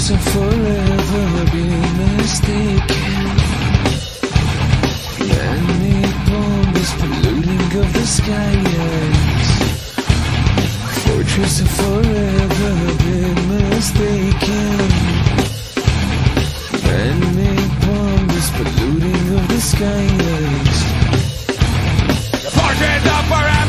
lives are forever being mistaken Many bombs polluting of the skies Fortress are forever being mistaken. Many bombs polluting of the skies Fortress are forever